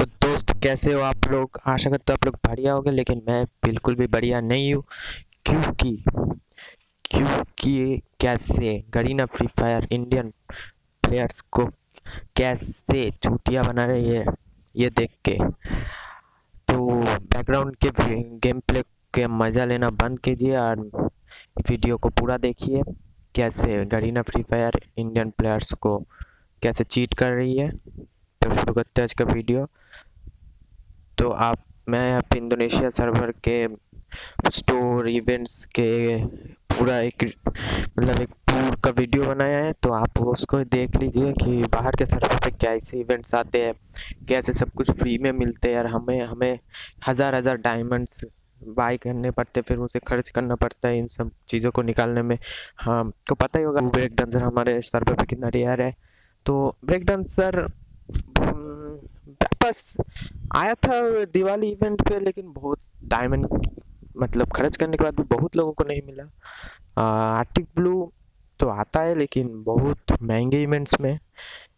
तो दोस्त, कैसे हो आप लोग? आशा करते हो आप लोग बढ़िया होगे, लेकिन मैं बिल्कुल भी बढ़िया नहीं हूँ। क्योंकि क्योंकि कैसे Garena free fire Indian players को कैसे चूतिया बना रही है, ये देख के। तो बैकग्राउंड के गेम प्ले के मज़ा लेना बंद कीजिए और वीडियो को पूरा देखिए, कैसे Garena free fire Indian players को कैसे चीट कर रही है। तो शुरू करते हैं आज का वीडियो। तो आप, मैं यहाँ पे इंडोनेशिया सर्वर के स्टोर इवेंट्स के पूरा एक मतलब एक टूर का वीडियो बनाया है तो आप उसको देख लीजिए कि बाहर के सर्वर पे कैसे इवेंट्स आते हैं, कैसे सब कुछ फ्री में मिलते हैं, और हमें हमें हज़ार हज़ार डायमंड्स बाय करने पड़ते फिर उसे खर्च करना पड़ता है इन सब चीज़ों को निकालने में। हाँ को पता ही होगा ब्रेक डांसर हमारे सर्वर पे कितना रेयर है। तो ब्रेक डांसर बस, आया था दिवाली इवेंट पे, लेकिन बहुत डायमंड मतलब खर्च करने के बाद भी बहुत लोगों को नहीं मिला। आर्टिक ब्लू तो आता है, लेकिन बहुत महँगे इवेंट्स में।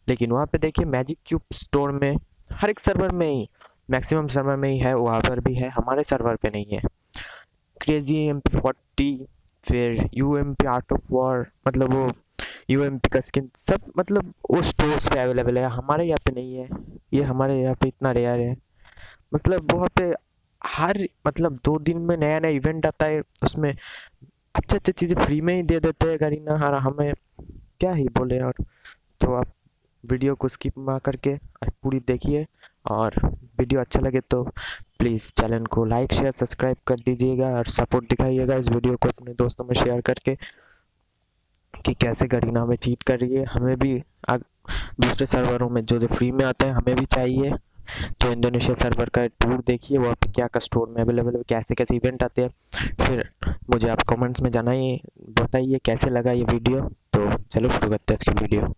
लेकिन वहाँ पे देखिए मैजिक क्यूब स्टोर में, हर एक सर्वर में ही मैक्सिमम सर्वर में ही है, वहाँ पर भी है, हमारे सर्वर पे नहीं है। क्रेजी एम पी फोर्टी फिर U M P art of war मतलब वो यू का स्किन सब मतलब वो स्टोर्स पे अवेलेबल है, हमारे यहाँ पे नहीं है, ये हमारे यहाँ पे इतना रेयर है। मतलब वहाँ पे हर मतलब दो दिन में नया नया इवेंट आता है, उसमें अच्छी अच्छी चीज़ें फ्री में ही दे देते हैं, करीना, हर, हमें। क्या ही बोले और तो आप वीडियो को स्किप ना करके पूरी देखिए, और वीडियो अच्छा लगे तो प्लीज़ चैनल को लाइक शेयर सब्सक्राइब कर दीजिएगा, और सपोर्ट दिखाइएगा इस वीडियो को अपने दोस्तों में शेयर करके। कि कैसे गरीना हमें चीट कर रही है। हमें भी दूसरे सर्वरों में जो जो फ्री में आते हैं, हमें भी चाहिए। तो इंडोनेशिया सर्वर का टूर देखिए, वहाँ पे क्या क्या स्टोर में अवेलेबल है, कैसे कैसे इवेंट आते हैं। फिर मुझे आप कमेंट्स में जानाइए, बताइए कैसे लगा ये वीडियो तो चलो शुरू करते हैं इसकी वीडियो